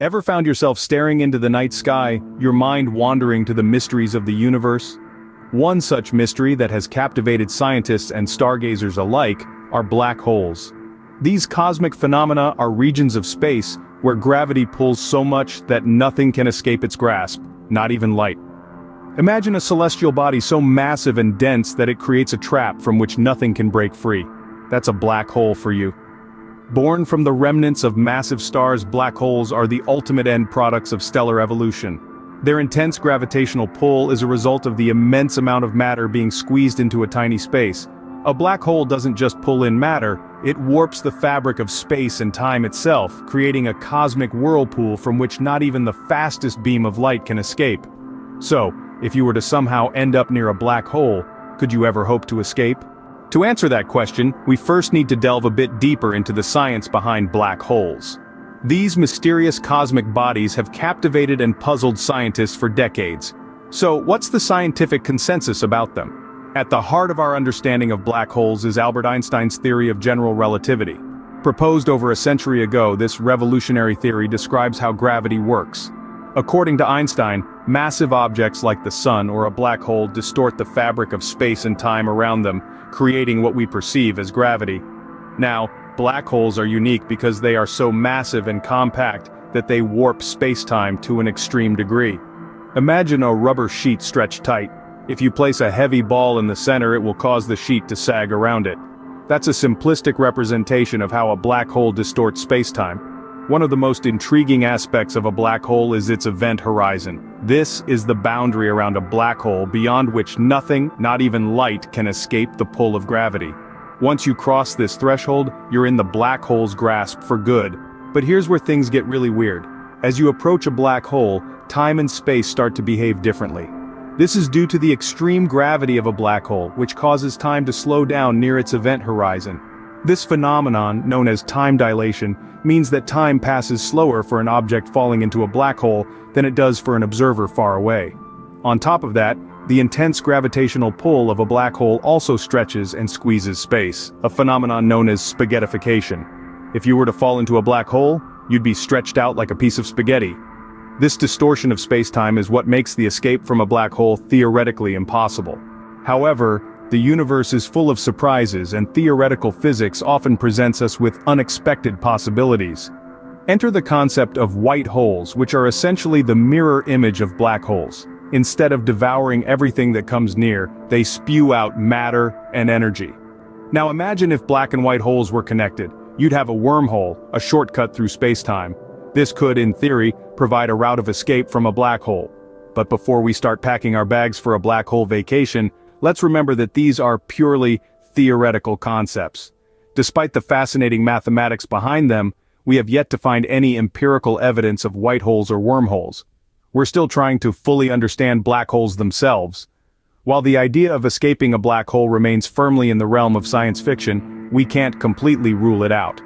Ever found yourself staring into the night sky, your mind wandering to the mysteries of the universe? One such mystery that has captivated scientists and stargazers alike are black holes. These cosmic phenomena are regions of space where gravity pulls so much that nothing can escape its grasp, not even light. Imagine a celestial body so massive and dense that it creates a trap from which nothing can break free. That's a black hole for you. Born from the remnants of massive stars black holes are the ultimate end products of stellar evolution. Their intense gravitational pull is a result of the immense amount of matter being squeezed into a tiny space. A black hole doesn't just pull in matter, it warps the fabric of space and time itself, creating a cosmic whirlpool from which not even the fastest beam of light can escape. So, if you were to somehow end up near a black hole, could you ever hope to escape? To answer that question, we first need to delve a bit deeper into the science behind black holes. These mysterious cosmic bodies have captivated and puzzled scientists for decades. So, what's the scientific consensus about them? At the heart of our understanding of black holes is Albert Einstein's theory of general relativity. Proposed over a century ago, this revolutionary theory describes how gravity works. According to Einstein, massive objects like the sun or a black hole distort the fabric of space and time around them, creating what we perceive as gravity. Now, black holes are unique because they are so massive and compact that they warp space-time to an extreme degree. Imagine a rubber sheet stretched tight. If you place a heavy ball in the center it will cause the sheet to sag around it. That's a simplistic representation of how a black hole distorts space-time. One of the most intriguing aspects of a black hole is its event horizon. This is the boundary around a black hole beyond which nothing, not even light, can escape the pull of gravity. Once you cross this threshold, you're in the black hole's grasp for good. But here's where things get really weird. As you approach a black hole, time and space start to behave differently. This is due to the extreme gravity of a black hole, which causes time to slow down near its event horizon. This phenomenon, known as time dilation, means that time passes slower for an object falling into a black hole than it does for an observer far away. On top of that, the intense gravitational pull of a black hole also stretches and squeezes space, a phenomenon known as spaghettification. If you were to fall into a black hole, you'd be stretched out like a piece of spaghetti. This distortion of space-time is what makes the escape from a black hole theoretically impossible. However, the universe is full of surprises and theoretical physics often presents us with unexpected possibilities. Enter the concept of white holes which are essentially the mirror image of black holes. Instead of devouring everything that comes near, they spew out matter and energy. Now imagine if black and white holes were connected. You'd have a wormhole, a shortcut through space-time. This could, in theory, provide a route of escape from a black hole. But before we start packing our bags for a black hole vacation, let's remember that these are purely theoretical concepts. Despite the fascinating mathematics behind them, we have yet to find any empirical evidence of white holes or wormholes. We're still trying to fully understand black holes themselves. While the idea of escaping a black hole remains firmly in the realm of science fiction, we can't completely rule it out.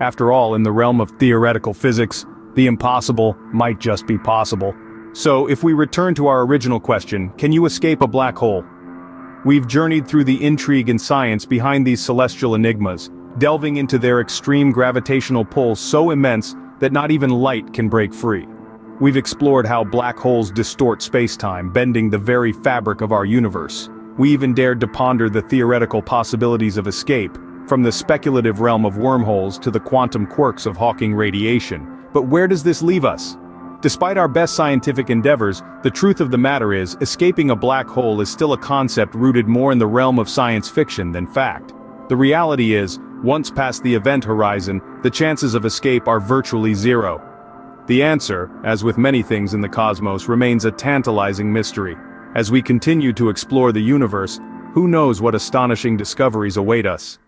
After all, in the realm of theoretical physics, the impossible might just be possible. So, if we return to our original question, can you escape a black hole? We've journeyed through the intrigue and science behind these celestial enigmas, delving into their extreme gravitational pull so immense that not even light can break free. We've explored how black holes distort spacetime, bending the very fabric of our universe. We even dared to ponder the theoretical possibilities of escape, from the speculative realm of wormholes to the quantum quirks of Hawking radiation. But where does this leave us? Despite our best scientific endeavors, the truth of the matter is, escaping a black hole is still a concept rooted more in the realm of science fiction than fact. The reality is, once past the event horizon, the chances of escape are virtually zero. The answer, as with many things in the cosmos remains a tantalizing mystery. As we continue to explore the universe, who knows what astonishing discoveries await us.